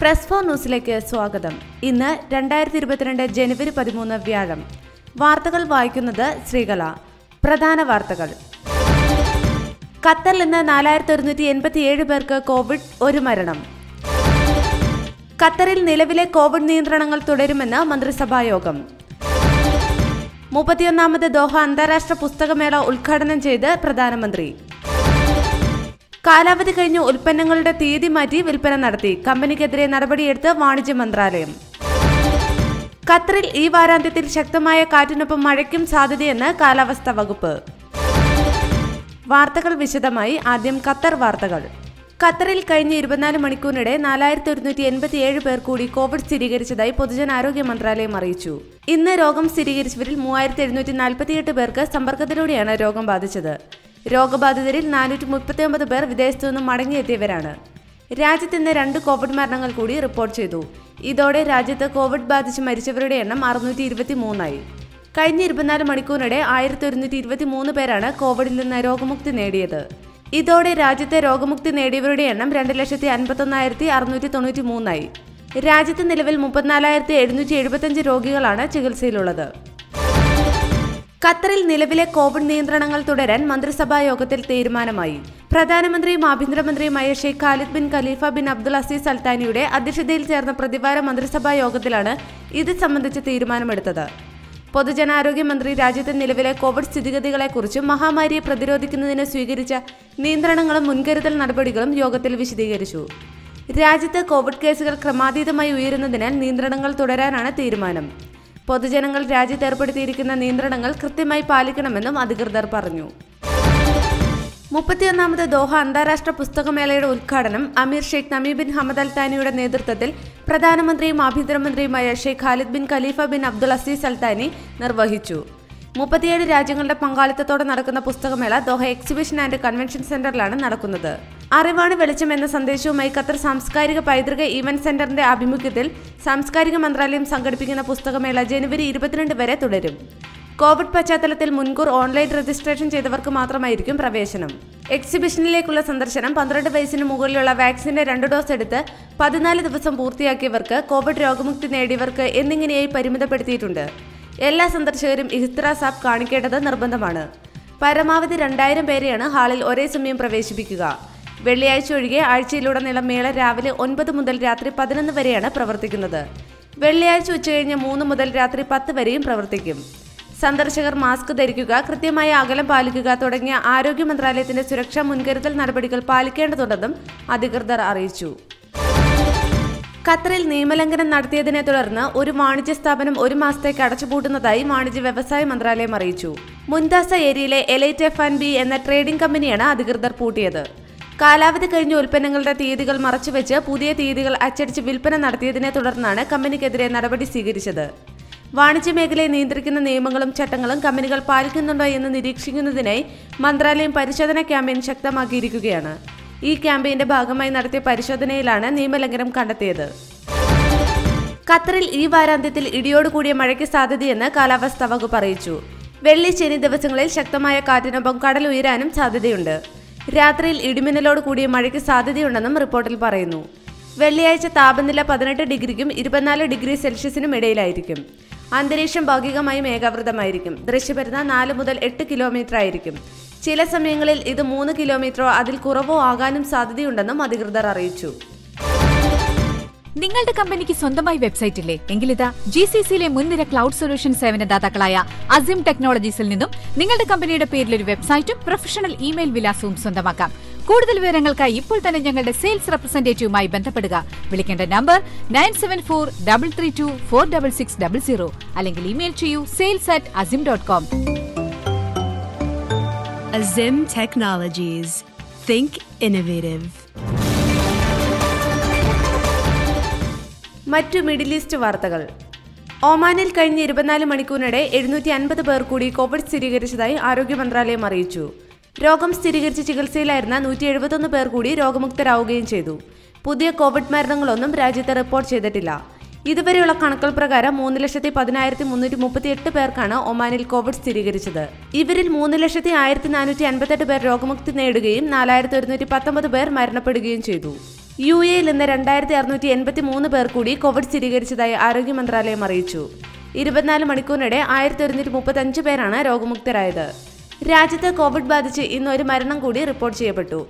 Press four ന്യൂസിലേക്ക് സ്വാഗതം. ഇന്ന് രണ്ടായിരത്തി ഇരുപത്തിരണ്ട് ജനുവരി പതിമൂന്ന് വ്യാഴം. വാർത്തകൾ വായിക്കുന്നത് ശ്രീകല. പ്രധാന വാർത്തകൾ. ഖത്തറിൽ നിന്ന് നാലായിരത്തി ഒരുന്നൂറ്റി എൺപത്തിയേഴ് പേർക്ക് കോവിഡ് ഒരു മരണം. ഖത്തറിൽ നിലവിലെ കോവിഡ് നിയന്ത്രണങ്ങൾ തുടരുമെന്ന് മന്ത്രിസഭാ യോഗം മുപ്പത്തിയൊന്നാമത് ദോഹ അന്താരാഷ്ട്ര പുസ്തകമേള ഉദ്ഘാടനം ചെയ്ത് പ്രധാനമന്ത്രി. കാലാവധി കഴിഞ്ഞ് ഉൽപ്പന്നങ്ങളുടെ തീയതി മാറ്റി വിൽപ്പന നടത്തി. കമ്പനിക്കെതിരെ നടപടിയെടുത്ത് വാണിജ്യ മന്ത്രാലയം. ഖത്തറിൽ ഈ വാരാന്ത്യത്തിൽ ശക്തമായ കാറ്റിനൊപ്പം മഴയ്ക്കും സാധ്യതയെന്ന് കാലാവസ്ഥാ വകുപ്പ്. വാർത്തകൾ വിശദമായി ആദ്യം ഖത്തർ വാർത്തകൾ. ഖത്തറിൽ കഴിഞ്ഞ ഇരുപത്തിനാല് മണിക്കൂറിനിടെ നാലായിരത്തി ഒരുന്നൂറ്റി എൺപത്തിയേഴ് പേർ കൂടി കോവിഡ് സ്ഥിരീകരിച്ചതായി പൊതുജനാരോഗ്യ മന്ത്രാലയം അറിയിച്ചു. ഇന്ന് രോഗം സ്ഥിരീകരിച്ചവരിൽ മൂവായിരത്തി എഴുന്നൂറ്റി നാൽപ്പത്തിയെട്ട് പേർക്ക് സമ്പർക്കത്തിലൂടെയാണ് രോഗം ബാധിച്ചത്. രോഗബാധിതരിൽ നാനൂറ്റി മുപ്പത്തി ഒമ്പത് പേർ വിദേശത്തു നിന്നും മടങ്ങിയെത്തിയവരാണ്. രാജ്യത്ത് ഇന്ന് രണ്ട് കോവിഡ് മരണങ്ങൾ കൂടി റിപ്പോർട്ട് ചെയ്തു. ഇതോടെ രാജ്യത്ത് കോവിഡ് ബാധിച്ച് മരിച്ചവരുടെ എണ്ണം അറുന്നൂറ്റി ഇരുപത്തി മൂന്നായി കഴിഞ്ഞ ഇരുപത്തിനാല് മണിക്കൂറിനിടെ ആയിരത്തി ഒരുന്നൂറ്റി ഇരുപത്തി മൂന്ന് പേരാണ് കോവിഡിൽ നിന്ന് രോഗമുക്തി നേടിയത്. ഇതോടെ രാജ്യത്തെ രോഗമുക്തി നേടിയവരുടെ എണ്ണം രണ്ട് ലക്ഷത്തി അൻപത്തൊന്നായിരത്തി അറുന്നൂറ്റി തൊണ്ണൂറ്റി മൂന്നായി രാജ്യത്ത് നിലവിൽ മുപ്പത്തിനാലായിരത്തി എഴുന്നൂറ്റി എഴുപത്തഞ്ച് രോഗികളാണ് ചികിത്സയിലുള്ളത്. ഖത്തറിൽ നിലവിലെ കോവിഡ് നിയന്ത്രണങ്ങൾ തുടരാൻ മന്ത്രിസഭാ യോഗത്തിൽ തീരുമാനമായി. പ്രധാനമന്ത്രിയും ആഭ്യന്തരമന്ത്രിയുമായ Sheikh Khalid bin Khalifa bin Abdul Aziz അൽത്താനിയുടെ അധ്യക്ഷതയിൽ ചേർന്ന പ്രതിവാര മന്ത്രിസഭാ യോഗത്തിലാണ് ഇത് സംബന്ധിച്ച് തീരുമാനമെടുത്തത്. പൊതുജനാരോഗ്യമന്ത്രി രാജ്യത്തെ നിലവിലെ കോവിഡ് സ്ഥിതിഗതികളെക്കുറിച്ചും മഹാമാരിയെ പ്രതിരോധിക്കുന്നതിന് സ്വീകരിച്ച നിയന്ത്രണങ്ങളും മുൻകരുതൽ നടപടികളും യോഗത്തിൽ വിശദീകരിച്ചു. രാജ്യത്ത് കോവിഡ് കേസുകൾ ക്രമാതീതമായി ഉയരുന്നതിനാൽ നിയന്ത്രണങ്ങൾ തുടരാനാണ് തീരുമാനം. പൊതുജനങ്ങൾ രാജ്യത്ത് ഏർപ്പെടുത്തിയിരിക്കുന്ന നിയന്ത്രണങ്ങൾ കൃത്യമായി പാലിക്കണമെന്നും അധികൃതർ പറഞ്ഞു. മുപ്പത്തിയൊന്നാമത് ദോഹ അന്താരാഷ്ട്ര പുസ്തകമേളയുടെ ഉദ്ഘാടനം അമീർ ഷെയ്ഖ് നമീ ബിൻ ഹമദ് അൽ താനിയുടെ നേതൃത്വത്തിൽ പ്രധാനമന്ത്രിയും ആഭ്യന്തരമന്ത്രിയുമായ Sheikh Khalid bin Khalifa bin Abdul Aziz Al Thani നിർവഹിച്ചു. മുപ്പത്തിയേഴ് രാജ്യങ്ങളുടെ പങ്കാളിത്തത്തോടെ നടക്കുന്ന പുസ്തകമേള ദോഹ എക്സിബിഷൻ ആൻഡ് കൺവെൻഷൻ സെന്ററിലാണ് നടക്കുന്നത്. അറിവാണ് വെളിച്ചം എന്ന സന്ദേശവുമായി ഖത്തർ സാംസ്കാരിക പൈതൃക ഇവന്റ് സെന്ററിന്റെ ആഭിമുഖ്യത്തിൽ സാംസ്കാരിക മന്ത്രാലയം സംഘടിപ്പിക്കുന്ന പുസ്തകമേള ജനുവരി ഇരുപത്തിരണ്ട് വരെ തുടരും. കോവിഡ് പശ്ചാത്തലത്തിൽ മുൻകൂർ ഓൺലൈൻ രജിസ്ട്രേഷൻ ചെയ്തവർക്ക് മാത്രമായിരിക്കും പ്രവേശനം. എക്സിബിഷനിലേക്കുള്ള സന്ദർശനം പന്ത്രണ്ട് വയസ്സിന് മുകളിലുള്ള വാക്സിന്റെ രണ്ട് ഡോസ് എടുത്ത് പതിനാല് ദിവസം പൂർത്തിയാക്കിയവർക്ക് കോവിഡ് രോഗമുക്തി നേടിയവർക്ക് എന്നിങ്ങനെയായി പരിമിതപ്പെടുത്തിയിട്ടുണ്ട്. എല്ലാ സന്ദർശകരും ഇഹ്ത്ര സാബ് കാണിക്കേണ്ടത് നിർബന്ധമാണ്. പരമാവധി രണ്ടായിരം പേരെയാണ് ഹാളിൽ ഒരേ സമയം പ്രവേശിപ്പിക്കുക. വെള്ളിയാഴ്ച ഒഴികെ ആഴ്ചയിലുടനീളം മേള രാവിലെ ഒൻപത് മുതൽ രാത്രി പതിനൊന്ന് വരെയാണ് പ്രവർത്തിക്കുന്നത്. വെള്ളിയാഴ്ച ഉച്ചകഴിഞ്ഞ് മൂന്ന് മുതൽ രാത്രി പത്ത് വരെയും പ്രവർത്തിക്കും. സന്ദർശകർ മാസ്ക് ധരിക്കുക കൃത്യമായ അകലം പാലിക്കുക തുടങ്ങിയ ആരോഗ്യ മന്ത്രാലയത്തിന്റെ സുരക്ഷാ മുൻകരുതൽ നടപടികൾ പാലിക്കേണ്ടതുണ്ടെന്നും അധികൃതർ അറിയിച്ചു. ഖത്തറിൽ നിയമലംഘനം നടത്തിയതിനെ തുടർന്ന് ഒരു വാണിജ്യ സ്ഥാപനം ഒരു മാസത്തേക്ക് അടച്ചുപൂട്ടുന്നതായി വാണിജ്യ വ്യവസായ മന്ത്രാലയം അറിയിച്ചു. മുൻതാസ ഏരിയയിലെ എലൈറ്റ് എഫ് ആൻഡ് ബി എന്ന ട്രേഡിംഗ് കമ്പനിയാണ് അധികൃതർ പൂട്ടിയത്. കാലാവധി കഴിഞ്ഞ ഉൽപ്പന്നങ്ങളുടെ തീയതികൾ മറച്ചുവെച്ച് പുതിയ തീയതികൾ അച്ചടിച്ച് വിൽപ്പന നടത്തിയതിനെ തുടർന്നാണ് കമ്പനിക്കെതിരെ നടപടി സ്വീകരിച്ചത്. വാണിജ്യ മേഖലയെ നിയന്ത്രിക്കുന്ന നിയമങ്ങളും ചട്ടങ്ങളും കമ്പനികൾ പാലിക്കുന്നുണ്ടോ എന്ന് നിരീക്ഷിക്കുന്നതിനായി മന്ത്രാലയം പരിശോധന ക്യാമ്പയിൻ ശക്തമാക്കിയിരിക്കുകയാണ്. ഈ ക്യാമ്പയിന്റെ ഭാഗമായി നടത്തിയ പരിശോധനയിലാണ് നിയമലംഘനം കണ്ടെത്തിയത്. ഖത്തറിൽ ഈ വാരാന്ത്യത്തിൽ ഇടിയോട് കൂടിയ മഴയ്ക്ക് സാധ്യതയെന്ന് കാലാവസ്ഥാ വകുപ്പ് അറിയിച്ചു. വെള്ളി ശനി ദിവസങ്ങളിൽ ശക്തമായ കാറ്റിനൊപ്പം കടൽ ഉയരാനും സാധ്യതയുണ്ട്. രാത്രിയിൽ ഇടിമിന്നലോട് കൂടിയ മഴയ്ക്ക് സാധ്യതയുണ്ടെന്നും റിപ്പോർട്ടിൽ പറയുന്നു. വെള്ളിയാഴ്ച താപനില പതിനെട്ട് ഡിഗ്രിക്കും ഇരുപത്തിനാല് ഡിഗ്രി സെൽഷ്യസിനും ഇടയിലായിരിക്കും. അന്തരീക്ഷം ഭാഗികമായി മേഘാവൃതമായിരിക്കും ദൃശ്യപരത നാല് മുതൽ എട്ട് കിലോമീറ്റർ ആയിരിക്കും. ചില സമയങ്ങളിൽ ഇത് മൂന്ന് കിലോമീറ്ററോ അതിൽ കുറവോ ആകാനും സാധ്യതയുണ്ടെന്നും അധികൃതർ അറിയിച്ചു. നിങ്ങളുടെ കമ്പനിക്ക് സ്വന്തമായി വെബ്സൈറ്റ് ഇല്ലേ? എങ്കിലിതാ ജി സി സിയിലെ മുൻനിര ക്ലൗഡ് സൊല്യൂഷൻ സേവനദാതാക്കളായ അസിം ടെക്നോളജീസിൽ നിന്നും നിങ്ങളുടെ കമ്പനിയുടെ പേരിൽ ഒരു വെബ്സൈറ്റും പ്രൊഫഷണൽ ഇമെയിൽ വിലാസവും സ്വന്തമാക്കാം. കൂടുതൽ വിവരങ്ങൾക്കായി ഇപ്പോൾ തന്നെ ഞങ്ങളുടെ സെയിൽസ് റെപ്രസെന്റേറ്റീവുമായി ബന്ധപ്പെടുക വിളിക്കേണ്ട number nine seven four double three two four double six double zero അല്ലെങ്കിൽ ഇമെയിൽ ചെയ്യൂ sales at Azim dot com Azim Technologies. Think innovative. മറ്റു മിഡിൽ ഈസ്റ്റ് വാർത്തകൾ ഒമാനിൽ കഴിഞ്ഞ ഇരുപത്തിനാല് മണിക്കൂറിനിടെ എഴുന്നൂറ്റി അൻപത് പേർ കൂടി കോവിഡ് സ്ഥിരീകരിച്ചതായി ആരോഗ്യ മന്ത്രാലയം അറിയിച്ചു രോഗം സ്ഥിരീകരിച്ച് ചികിത്സയിലായിരുന്ന നൂറ്റി എഴുപത്തൊന്ന് പേർ കൂടി രോഗമുക്തരാവുകയും ചെയ്തു. പുതിയ കോവിഡ് മരണങ്ങളൊന്നും രാജ്യത്ത് റിപ്പോർട്ട് ചെയ്തിട്ടില്ല. ഇതുവരെയുള്ള കണക്കുകൾ പ്രകാരം മൂന്ന് ലക്ഷത്തി പതിനായിരത്തി മുന്നൂറ്റി മുപ്പത്തി എട്ട് പേർക്കാണ് ഒമാനിൽ കോവിഡ് സ്ഥിരീകരിച്ചത്. ഇവരിൽ മൂന്ന് ലക്ഷത്തി ആയിരത്തി നാനൂറ്റി അൻപത്തെട്ട് പേർ രോഗമുക്തി നേടുകയും നാലായിരത്തി ഒരുന്നൂറ്റി പത്തൊമ്പത് പേർ മരണപ്പെടുകയും ചെയ്തു. യു എയിൽ ഇന്ന് രണ്ടായിരത്തി അറുന്നൂറ്റി എൺപത്തി മൂന്ന് പേർ കൂടി കോവിഡ് സ്ഥിരീകരിച്ചതായി ആരോഗ്യ മന്ത്രാലയം അറിയിച്ചു. ഇരുപത്തിനാല് മണിക്കൂറിനിടെ ആയിരത്തി ഒരുന്നൂറ്റി മുപ്പത്തഞ്ച് പേരാണ് രോഗമുക്തരായത്. രാജ്യത്ത് കോവിഡ് ബാധിച്ച് ഇന്ന് ഒരു മരണം കൂടി റിപ്പോർട്ട് ചെയ്യപ്പെട്ടു.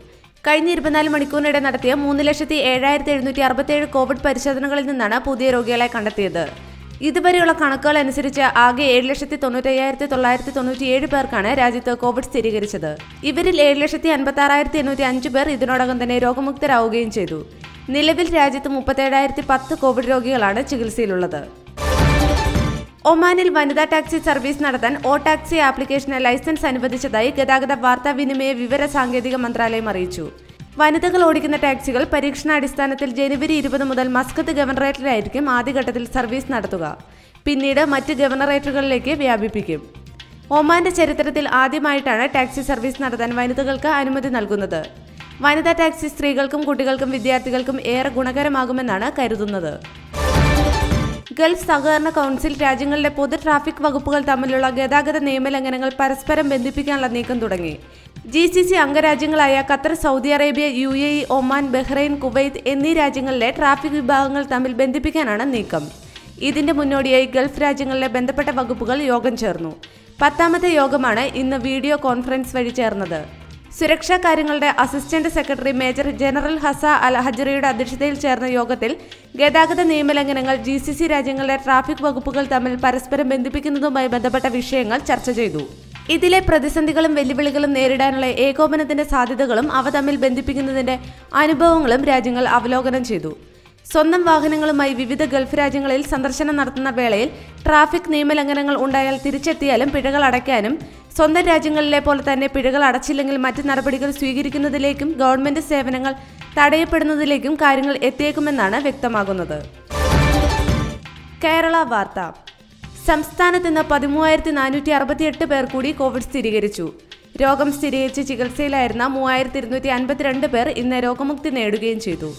കഴിഞ്ഞ ഇരുപത്തിനാല് മണിക്കൂറിനിടെ നടത്തിയ മൂന്ന് ലക്ഷത്തി ഏഴായിരത്തി എഴുന്നൂറ്റി അറുപത്തിയേഴ് കോവിഡ് പരിശോധനകളിൽ നിന്നാണ് പുതിയ രോഗികളെ കണ്ടെത്തിയത്. ഇതുവരെയുള്ള കണക്കുകൾ അനുസരിച്ച് ആകെ ഏഴ് ലക്ഷത്തി തൊണ്ണൂറ്റയ്യായിരത്തി തൊള്ളായിരത്തി തൊണ്ണൂറ്റിയേഴ് പേർക്കാണ് രാജ്യത്ത് കോവിഡ് സ്ഥിരീകരിച്ചത്. ഇവരിൽ ഏഴ് ലക്ഷത്തി അൻപത്തി ആറായിരത്തി എണ്ണൂറ്റി അഞ്ച് പേർ ഇതിനോടകം തന്നെ രോഗമുക്തരാവുകയും ചെയ്തു. നിലവിൽ രാജ്യത്ത് മുപ്പത്തേഴായിരത്തി പത്ത് കോവിഡ് രോഗികളാണ് ചികിത്സയിലുള്ളത്. ഒമാനിൽ വനിതാ ടാക്സി സർവീസ് നടത്താൻ ഓ ടാക്സി ആപ്ലിക്കേഷന് ലൈസൻസ് അനുവദിച്ചതായി ഗതാഗത വാർത്താവിനിമയ വിവര സാങ്കേതിക മന്ത്രാലയം അറിയിച്ചു. വനിതകൾ ഓടിക്കുന്ന ടാക്സികൾ പരീക്ഷണാടിസ്ഥാനത്തിൽ ജനുവരി ഇരുപത് മുതൽ മസ്കത്ത് ഗവർണറേറ്റിലായിരിക്കും ആദ്യഘട്ടത്തിൽ സർവീസ് നടത്തുക. പിന്നീട് മറ്റ് ഗവർണറേറ്റുകളിലേക്ക് വ്യാപിപ്പിക്കും. ഒമാന്റെ ചരിത്രത്തിൽ ആദ്യമായിട്ടാണ് ടാക്സി സർവീസ് നടത്താൻ വനിതകൾക്ക് അനുമതി നൽകുന്നത്. വനിതാ ടാക്സി സ്ത്രീകൾക്കും കുട്ടികൾക്കും വിദ്യാർത്ഥികൾക്കും ഏറെ ഗുണകരമാകുമെന്നാണ് കരുതുന്നത്. ഗൾഫ് സഹകരണ കൗൺസിൽ രാജ്യങ്ങളുടെ പൊതു ട്രാഫിക് വകുപ്പുകൾ തമ്മിലുള്ള ഗതാഗത നിയമലംഘനങ്ങൾ പരസ്പരം ബന്ധിപ്പിക്കാനുള്ള നീക്കം തുടങ്ങി. G C C അംഗരാജ്യങ്ങളായ Qatar Saudi Arabia U A E Oman Bahrain Kuwait എന്നീ രാജ്യങ്ങളിലെ ട്രാഫിക് വിഭാഗങ്ങൾ തമ്മിൽ ബന്ധിപ്പിക്കാനാണ് നീക്കം. ഇതിന്റെ മുന്നോടിയായി ഗൾഫ് രാജ്യങ്ങളിലെ ബന്ധപ്പെട്ട വകുപ്പുകൾ യോഗം ചേർന്നു. പത്താമത്തെ യോഗമാണ് ഇന്ന് വീഡിയോ കോൺഫറൻസ് വഴി ചേർന്നത്. സുരക്ഷാ കാര്യങ്ങളുടെ അസിസ്റ്റന്റ് സെക്രട്ടറി മേജർ ജനറൽ ഹസ അൽ ഹജറിയുടെ അധ്യക്ഷതയിൽ ചേർന്ന യോഗത്തിൽ ഗതാഗത നിയമലംഘനങ്ങൾ ജി സി സി രാജ്യങ്ങളുടെ ട്രാഫിക് വകുപ്പുകൾ തമ്മിൽ പരസ്പരം ബന്ധിപ്പിക്കുന്നതുമായി ബന്ധപ്പെട്ട വിഷയങ്ങൾ ചർച്ച ചെയ്തു. ഇതിലെ പ്രതിസന്ധികളും വെല്ലുവിളികളും നേരിടാനുള്ള ഏകോപനത്തിന്റെ സാധ്യതകളും അവ തമ്മിൽ ബന്ധിപ്പിക്കുന്നതിന്റെ അനുഭവങ്ങളും രാജ്യങ്ങൾ അവലോകനം ചെയ്തു. സ്വന്തം വാഹനങ്ങളുമായി വിവിധ ഗൾഫ് രാജ്യങ്ങളിൽ സന്ദർശനം നടത്തുന്ന വേളയിൽ ട്രാഫിക് നിയമലംഘനങ്ങൾ ഉണ്ടായാൽ തിരിച്ചെത്തിയാലും പിഴകൾ അടയ്ക്കാനും സ്വന്തം രാജ്യങ്ങളിലെ പോലെ തന്നെ പിഴകൾ അടച്ചില്ലെങ്കിൽ മറ്റ് നടപടികൾ സ്വീകരിക്കുന്നതിലേക്കും ഗവൺമെന്റ് സേവനങ്ങൾ തടയപ്പെടുന്നതിലേക്കും കാര്യങ്ങൾ എത്തിയേക്കുമെന്നാണ് വ്യക്തമാകുന്നത്. കേരള വാർത്ത. സംസ്ഥാനത്ത് ഇന്ന് പതിമൂവായിരത്തി നാനൂറ്റി അറുപത്തിയെട്ട് പേർ കൂടി കോവിഡ് സ്ഥിരീകരിച്ചു. രോഗം സ്ഥിരീകരിച്ച് ചികിത്സയിലായിരുന്ന മൂവായിരത്തി ഇരുന്നൂറ്റി അൻപത്തിരണ്ട് പേർ ഇന്ന് രോഗമുക്തി നേടുകയും ചെയ്തു.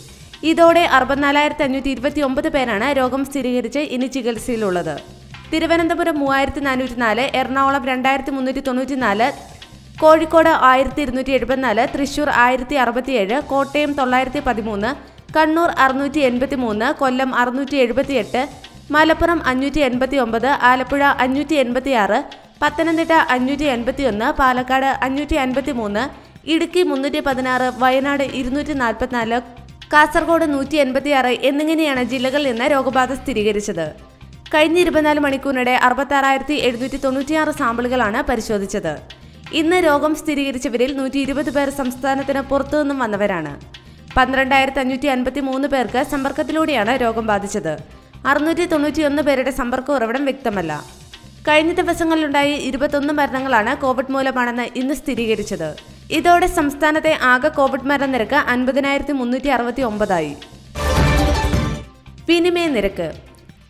ഇതോടെ അറുപത്തിനാലായിരത്തി അഞ്ഞൂറ്റി ഇരുപത്തി ഒമ്പത് പേരാണ് രോഗം സ്ഥിരീകരിച്ച് ഇനി ചികിത്സയിലുള്ളത്. തിരുവനന്തപുരം മൂവായിരത്തി നാനൂറ്റി നാല് എറണാകുളം രണ്ടായിരത്തി മുന്നൂറ്റി തൊണ്ണൂറ്റി നാല് കോഴിക്കോട് ആയിരത്തി ഇരുന്നൂറ്റി എഴുപത്തിനാല് തൃശൂർ ആയിരത്തി അറുപത്തിയേഴ് കോട്ടയം തൊള്ളായിരത്തി പതിമൂന്ന് കണ്ണൂർ അറുന്നൂറ്റി എൺപത്തി മൂന്ന് കൊല്ലം അറുന്നൂറ്റി എഴുപത്തിയെട്ട് മലപ്പുറം അഞ്ഞൂറ്റി എൺപത്തി ഒമ്പത് ആലപ്പുഴ അഞ്ഞൂറ്റി എൺപത്തി ആറ് പത്തനംതിട്ട അഞ്ഞൂറ്റി എൺപത്തി ഒന്ന് പാലക്കാട് അഞ്ഞൂറ്റി അൻപത്തി മൂന്ന് ഇടുക്കി മുന്നൂറ്റി പതിനാറ് വയനാട് ഇരുന്നൂറ്റി നാൽപ്പത്തിനാല് കാസർഗോഡ് നൂറ്റി എൺപത്തിയാറ് എന്നിങ്ങനെയാണ് ജില്ലകളിൽ നിന്ന് രോഗബാധ സ്ഥിരീകരിച്ചത്. കഴിഞ്ഞ ഇരുപത്തിനാല് മണിക്കൂറിനിടെ അറുപത്തി ആറായിരത്തി എഴുന്നൂറ്റി തൊണ്ണൂറ്റിയാറ് സാമ്പിളുകളാണ് പരിശോധിച്ചത്. ഇന്ന് രോഗം സ്ഥിരീകരിച്ചവരിൽ നൂറ്റി ഇരുപത് പേർ സംസ്ഥാനത്തിന് പുറത്തുനിന്നും വന്നവരാണ്. പന്ത്രണ്ടായിരത്തി അഞ്ഞൂറ്റി അൻപത്തി മൂന്ന് പേർക്ക് സമ്പർക്കത്തിലൂടെയാണ് രോഗം ബാധിച്ചത്. അറുന്നൂറ്റി തൊണ്ണൂറ്റിയൊന്ന് പേരുടെ സമ്പർക്ക ഉറവിടം വ്യക്തമല്ല. കഴിഞ്ഞ ദിവസങ്ങളിലുണ്ടായ ഇരുപത്തൊന്ന് മരണങ്ങളാണ് കോവിഡ് മൂലമാണെന്ന് ഇന്ന് സ്ഥിരീകരിച്ചത്. ഇതോടെ സംസ്ഥാനത്തെ ആകെ കോവിഡ് മരണനിരക്ക് അൻപതിനായിരത്തി മുന്നൂറ്റി അറുപത്തി ഒമ്പതായി വിനിമയ നിരക്ക്.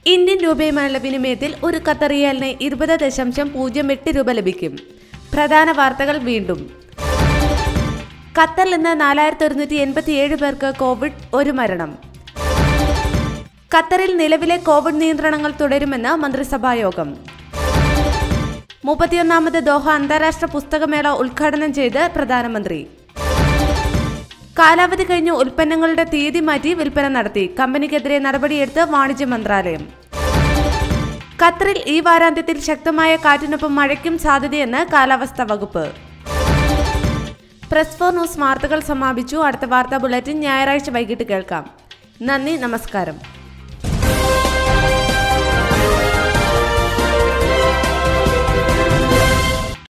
ഇന്ത്യൻ രൂപയുമായുള്ള വിനിമയത്തിൽ ഒരു കത്തറിയാലിന് ഇരുപത് ദശാംശം പൂജ്യം എട്ട് രൂപ ലഭിക്കും. പ്രധാന വാർത്തകൾ വീണ്ടും. ഖത്തറിൽ നിന്ന് നാലായിരത്തി ഒരുന്നൂറ്റി എൺപത്തി ഏഴ് പേർക്ക് കോവിഡ് ഒരു മരണം. ഖത്തറിൽ നിലവിലെ കോവിഡ് നിയന്ത്രണങ്ങൾ തുടരുമെന്ന് മന്ത്രിസഭാ യോഗം മുപ്പത്തിയൊന്നാമത് ദോഹ അന്താരാഷ്ട്ര പുസ്തകമേള ഉദ്ഘാടനം ചെയ്ത് പ്രധാനമന്ത്രി. കാലാവധി കഴിഞ്ഞ് ഉൽപ്പന്നങ്ങളുടെ തീയതി മാറ്റി വിൽപ്പന നടത്തി. കമ്പനിക്കെതിരെ നടപടിയെടുത്ത് വാണിജ്യ മന്ത്രാലയം. ഖത്തറിൽ ഈ വാരാന്ത്യത്തിൽ ശക്തമായ കാറ്റിനൊപ്പം മഴയ്ക്കും സാധ്യതയെന്ന് കാലാവസ്ഥാ വകുപ്പ്. പ്രസ് ഫോർ ന്യൂസ് വാർത്തകൾ സമാപിച്ചു. അടുത്ത വാർത്താ ബുള്ളറ്റിൻ ഞായറാഴ്ച വൈകിട്ട് കേൾക്കാം. നന്ദി നമസ്കാരം.